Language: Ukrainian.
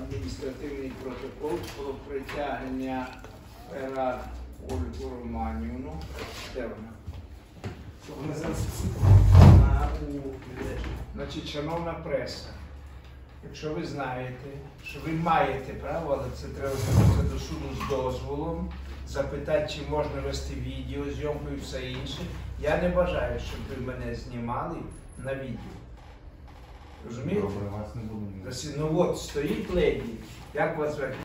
адміністративний протокол про притягнення пера Ольгу Романівну. Де вона? Вони зараз на у бібліотеці. Значить, шановна преса, якщо ви знаєте, що ви маєте право, але це треба звернутися до суду з дозволом, запитати, чи можна вести відео, зйомку і все інше. Я не бажаю, щоб ви мене знімали на відео. Розумієте? Добре, вас не буду. Значить, Ну стоїть леді. Як вас?